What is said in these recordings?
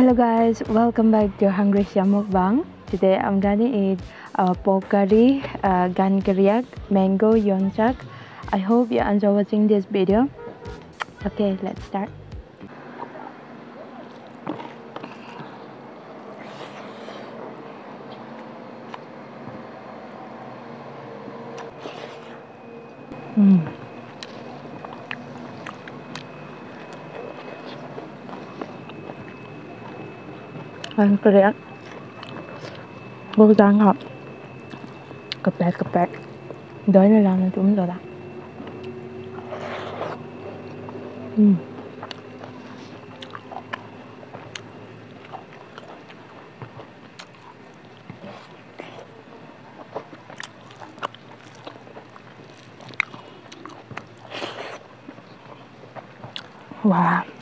Hello guys, welcome back to Hungry Siam Mukbang. Today I'm gonna eat uh, pork curry, uh, gan kariak, mango yongchak. I hope you enjoy watching this video. Okay, let's start. กันเกลียดกูจังครับกระแปกกระแปกเดินในร้านนะจุ๊มตัวละอืม Wow.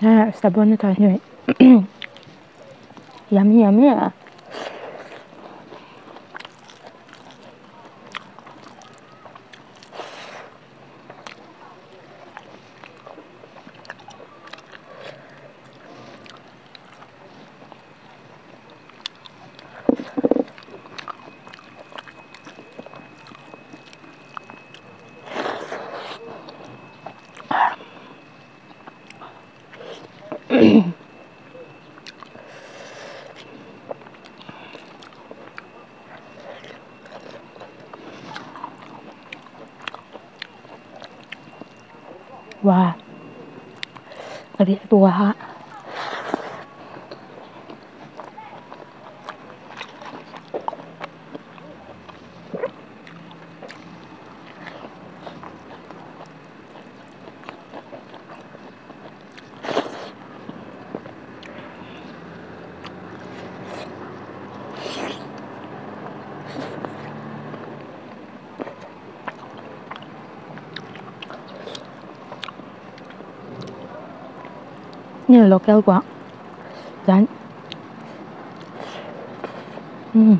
Ah, está bonito, gente. yummy, yummy. Lah. ว่าเรียกตัวฮะ tua. Như là local quá. Dán. Mm.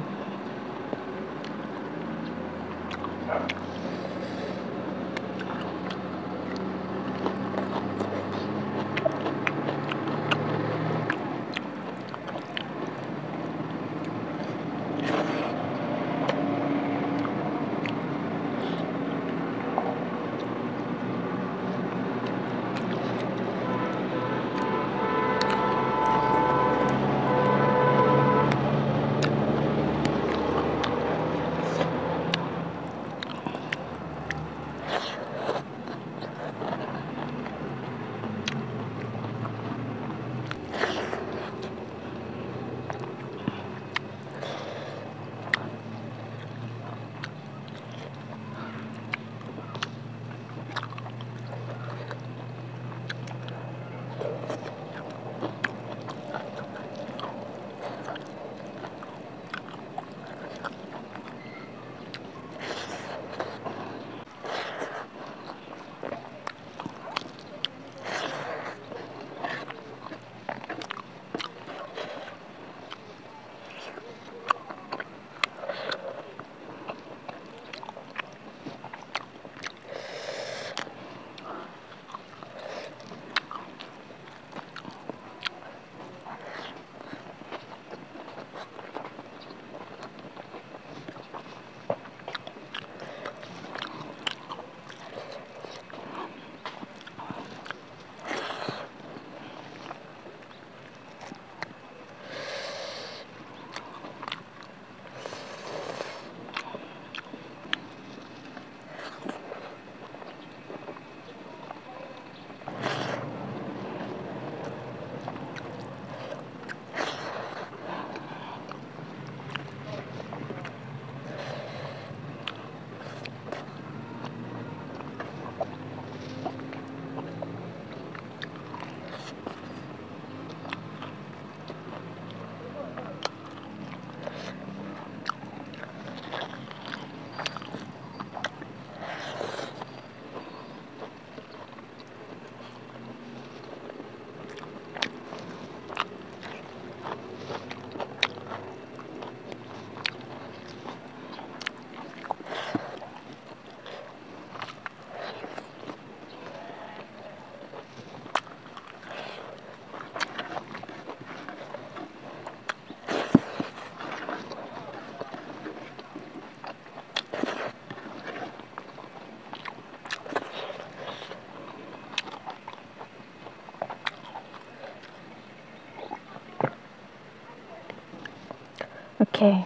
Okay.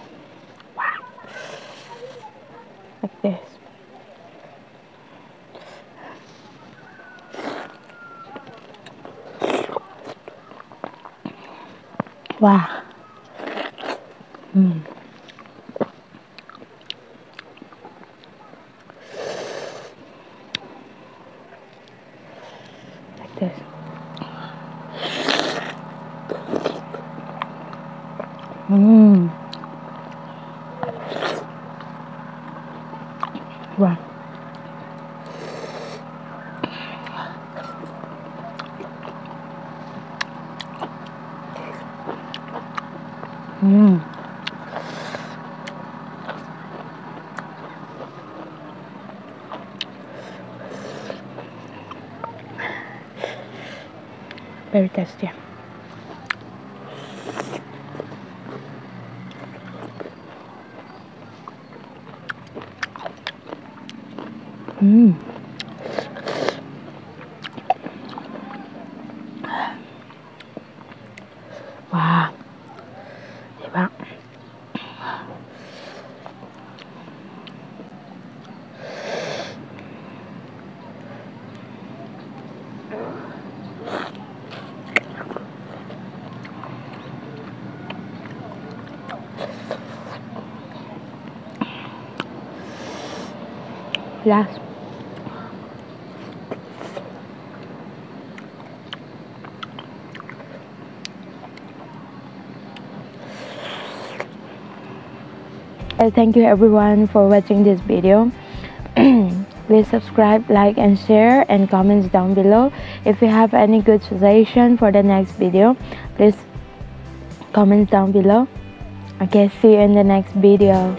Wow. Like this. Wow. Mm. Like this. Mmm. Wow. Mmm. Very tasty. Mmm. Wow. Diba? Last. Uh, thank you everyone for watching this video. Please subscribe like and share and comments down below. If you have any good suggestion for the next video please comment down below. Okay see you in the next video